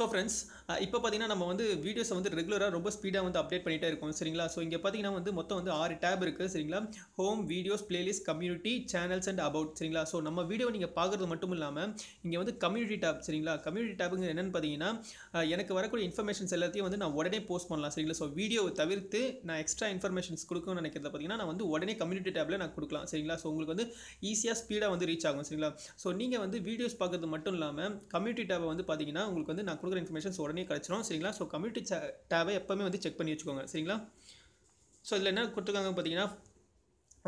So friends இப்போ பார்த்தீங்கன்னா நம்ம வந்து வீடியோஸை வந்து ரெகுலராக ரொம்ப ஸ்பீடாக வந்து அப்டேட் பண்ணிகிட்டே இருக்கோம் சரிங்களா? ஸோ இங்கே பார்த்தீங்கன்னா வந்து மொத்தம் வந்து ஆறு டேப் இருக்குது சரிங்களா? Home videos playlist community channels and about சரிங்களா? ஸோ நம்ம வீடியோ நீங்கள் பார்க்குறது மட்டும் இல்லாமல் இங்கே வந்து கம்யூனிட்டி டேப் சரிங்களா? கம்யூனிட்டி டேப்புங்க என்னென்னு பார்த்தீங்கன்னா எனக்கு வரக்கூடிய இன்ஃபர்மேஷன்ஸ் எல்லாத்தையும் வந்து நான் உடனே போஸ்ட் பண்ணலாம் சரிங்களா? ஸோ வீடியோவை தவிர்த்து நான் எக்ஸ்ட்ரா இன்ஃபர்மேஷன்ஸ் கொடுக்கணும்னு நினைக்கிறத பார்த்தீங்கன்னா நான் வந்து உடனே கம்யூனிட்டி டேப்பில் நான் கொடுக்கலாம் சரிங்களா? ஸோ உங்களுக்கு வந்து ஈஸியாக ஸ்பீடாக வந்து ரீச் ஆகும் சரிங்களா? ஸோ நீங்கள் வந்து வீடியோஸ் பார்க்குறது மட்டும் இல்லாமல் கம்யூனிட்டி டேப்பை வந்து பார்த்தீங்கன்னா உங்களுக்கு வந்து நான் கொடுக்குற இன்ஃபர்மேஷன்ஸ் உடனே கிடச்சிரும். சரிங்களா? ஸோ கம்யூனிட்டி டேபை எப்போவுமே வந்து செக் பண்ணி வச்சுக்கோங்க. சரிங்களா? ஸோ இதில் என்ன கொடுத்துருக்காங்க பார்த்தீங்கன்னா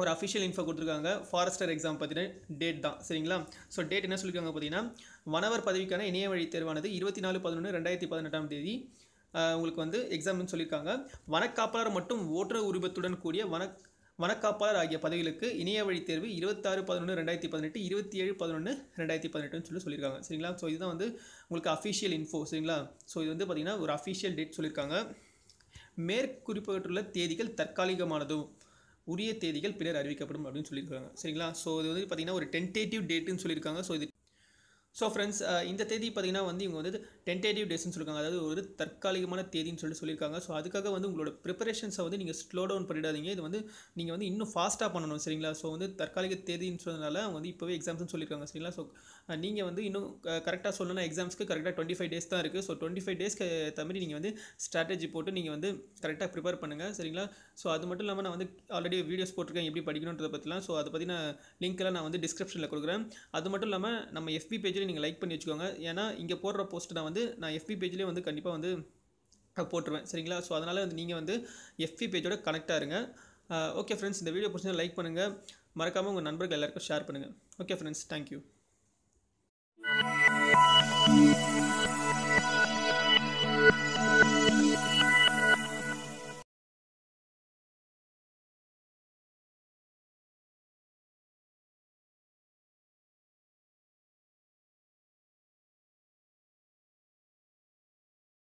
ஒரு அஃபிஷியல் இன்ஃபோ கொடுத்துருக்காங்க. ஃபாரஸ்டர் எக்ஸாம் பார்த்தீங்கன்னா டேட் தான். சரிங்களா? ஸோ டேட் என்ன சொல்லியிருக்காங்க பார்த்தீங்கன்னா வனவர் பதவிக்கான இணைய வழி தேர்வானது இருபத்தி நாலு பதினொன்று ரெண்டாயிரத்தி பதினெட்டாம் தேதி உங்களுக்கு வந்து எக்ஸாம்னு சொல்லியிருக்காங்க வனக்காப்பாளர் மற்றும் ஓட்டுநர் உரிமத்துடன் கூடிய வன வனக்காப்பாளர் ஆகிய பதவிகளுக்கு இணைய வழி தேர்வு இருபத்தாறு பதினொன்று ரெண்டாயிரத்தி பதினெட்டு இருபத்தி ஏழு பதினொன்று ரெண்டாயிரத்தி பதினெட்டுன்னு சொல்லி சொல்லியிருக்காங்க. சரிங்களா? ஸோ இதுதான் வந்து உங்களுக்கு அஃபிஷியல் இன்ஃபோ சரிங்களா? ஸோ இது வந்து பார்த்திங்கன்னா ஒரு அஃபிஷியல் டேட் சொல்லியிருக்காங்க. மேற்குறிப்பிட்டுள்ள தேதிகள் தற்காலிகமானதும் உரிய தேதிகள் பின்னர் அறிவிக்கப்படும் அப்படின்னு சொல்லியிருக்காங்க. சரிங்களா? ஸோ இது வந்து பார்த்திங்கன்னா ஒரு டென்டேட்டிவ் டேட்டுன்னு சொல்லியிருக்காங்க. ஸோ இது ஸோ ஃப்ரெண்ட்ஸ் uh, இந்த தேதி பார்த்தீங்கன்னா வந்து இவங்க வந்து டென்டேட்டிவ் டேஸ்னு சொல்லியிருக்காங்க அதாவது ஒரு தற்காலிகமான தேதின்னு சொல்லிட்டு சொல்லியிருக்காங்க ஸோ அதுக்காக வந்து உங்களோட ப்ரிப்பரேஷன்ஸை வந்து நீங்கள் ஸ்லோ டவுன் பண்ணிடாதீங்க. இது வந்து நீங்கள் வந்து இன்னும் ஃபாஸ்ட்டாக பண்ணணும் சரிங்களா? ஸோ வந்து தற்காலிக தேதின்னு சொன்னதுனால அவங்க வந்து இப்போவே எக்ஸாம்ஸ்னு சொல்லியிருக்காங்க சரிங்களா? ஸோ நீங்கள் வந்து இன்னும் கரெக்டாக சொல்லணும்னா எக்ஸாம்ஸ்க்கு கரெக்டாக டுவெண்ட்டி ஃபைவ் டேஸ் தான் இருக்குது ஸோ டுவெண்ட்டி ஃபைவ் டேஸ்க்கு தமிழ் நீங்கள் வந்து ஸ்ட்ராட்டஜி போட்டு நீங்கள் வந்து கரெக்டாக ப்ரிப்பேர் பண்ணுங்கள் சரிங்களா? ஸோ அது மட்டும் இல்லாமல் நான் வந்து ஆல்ரெடி வீடியோஸ் போட்டிருக்கேன் எப்படி படிக்கணுன்றதை பற்றிலாம் ஸோ அதை பற்றின லிங்க்கெல்லாம் நான் வந்து டிஸ்கிரிப்ஷனில் கொடுக்குறேன். அது மட்டும் இல்லாமல் நம்ம எஃபி பேஜில் பேஜ்லேயே நீங்கள் லைக் பண்ணி வச்சுக்கோங்க. ஏன்னா இங்கே போடுற போஸ்ட் நான் வந்து நான் எஃபி பேஜ்லேயே வந்து கண்டிப்பாக வந்து போட்டுருவேன். சரிங்களா? ஸோ அதனால் வந்து நீங்கள் வந்து எஃபி பேஜோட கனெக்டாக இருங்க. ஓகே ஃப்ரெண்ட்ஸ் இந்த வீடியோ பிடிச்சா லைக் பண்ணுங்கள் மறக்காமல் உங்கள் நண்பர்கள் எல்லாருக்கும் ஷேர் பண்ணுங்கள் ஓகே ஃப்ரெண்ட்ஸ் தேங்க்யூ